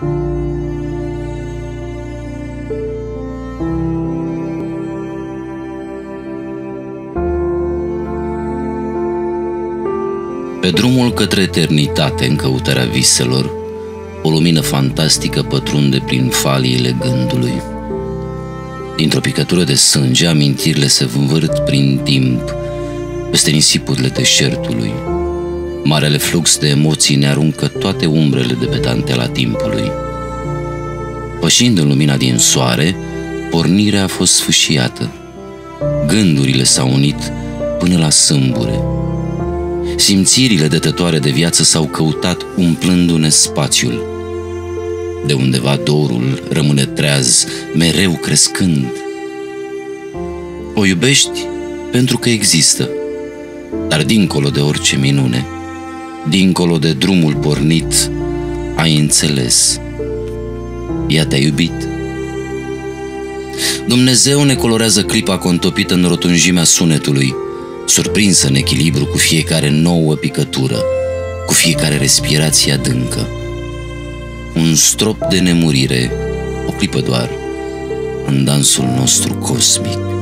Pe drumul către eternitate în căutarea viselor, o lumină fantastică pătrunde prin faliile gândului. Dintr-o picătură de sânge, amintirile se învârt prin timp, peste nisipurile deșertului. Marele flux de emoții ne aruncă toate umbrele de pe tantela timpului. Pășind în lumina din soare, pornirea a fost sfâșiată. Gândurile s-au unit până la sâmbure. Simțirile dătătoare de viață s-au căutat umplându-ne spațiul. De undeva dorul rămâne treaz, mereu crescând. O iubești pentru că există, dar dincolo de orice minune, dincolo de drumul pornit, ai înțeles. Ea te-a iubit. Dumnezeu ne colorează clipa contopită în rotunjimea sunetului, surprinsă în echilibru cu fiecare nouă picătură, cu fiecare respirație adâncă. Un strop de nemurire, o clipă doar, în dansul nostru cosmic.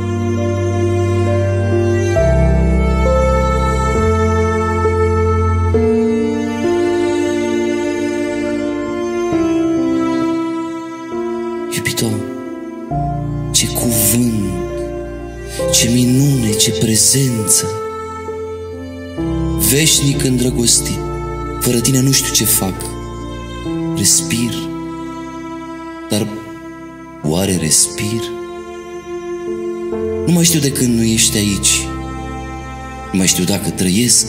Iubito, ce cuvânt, ce minune, ce prezență. Veșnic îndrăgostit, fără tine nu știu ce fac. Respir, dar oare respir? Nu mai știu de când nu ești aici. Nu mai știu dacă trăiesc.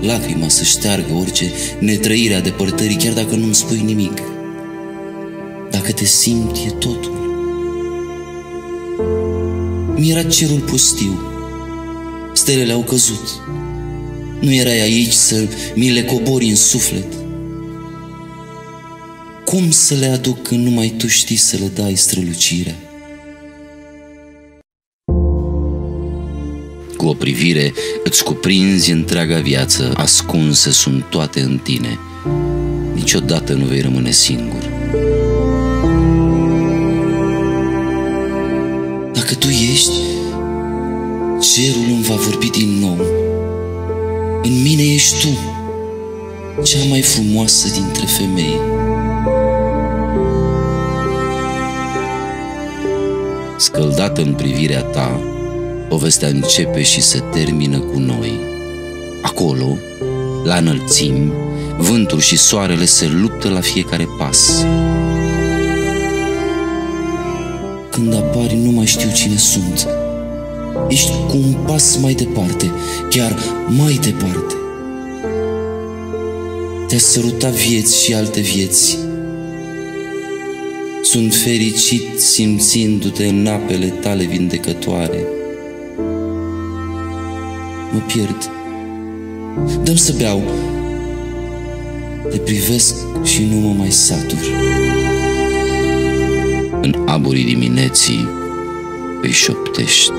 Lacrima să șteargă orice netrăire a depărtării, chiar dacă nu-mi spui nimic. Dacă te simt, e totul. Mi-era cerul pustiu. Stelele au căzut. Nu erai aici să mi le cobori în suflet. Cum să le aduc când numai tu știi să le dai strălucirea? Cu o privire îți cuprinzi întreaga viață, ascunse sunt toate în tine. Niciodată nu vei rămâne singur. Dacă tu ești, cerul îmi va vorbi din nou. În mine ești tu, cea mai frumoasă dintre femei. Scăldată în privirea ta, povestea începe și se termină cu noi. Acolo, la înălțimi, vântul și soarele se luptă la fiecare pas. Când apari, nu mai știu cine sunt. Ești cu un pas mai departe, chiar mai departe. Te-a sărutat vieți și alte vieți. Sunt fericit simțindu-te în apele tale vindecătoare. Mă pierd. Dăm să beau. Te privesc și nu mă mai satur. În aburii dimineții îi șoptești.